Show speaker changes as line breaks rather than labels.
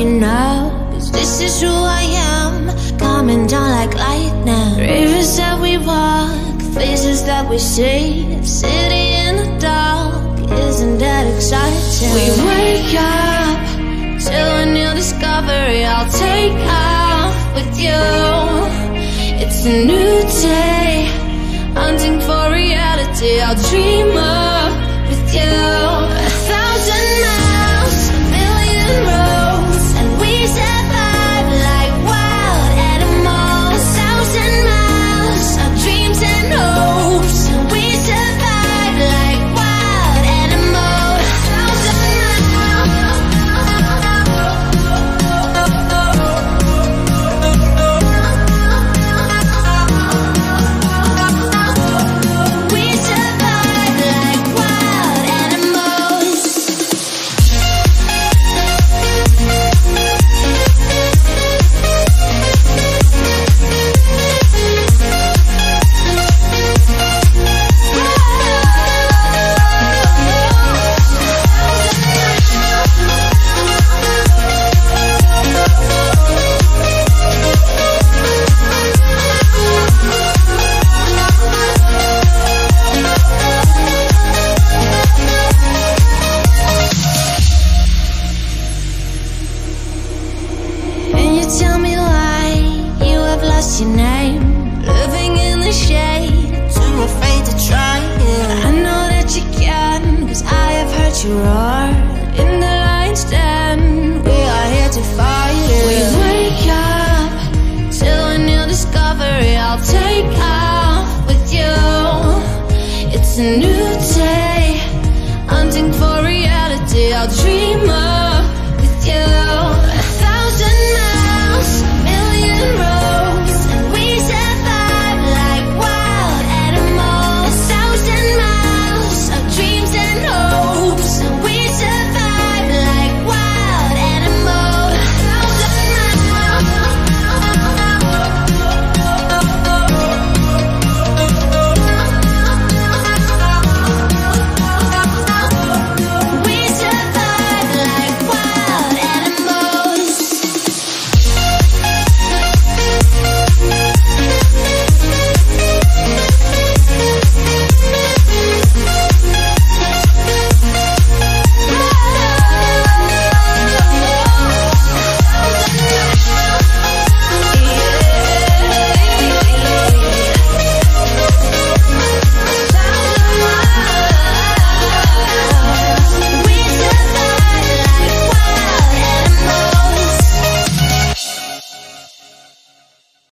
you now. Cause this is who I am, coming down like lightning. Rivers that we walk, faces that we see, city in the dark, isn't that exciting? We wake up to a new discovery. I'll take off with you. It's a new day, hunting for reality. I'll dream up with you. Tell me why you have lost your name. Living in the shade, too afraid to try it. I know that you can, cause I have In the we are here to fight it. We wake up to a new discovery I'll take off with you? It's a new day,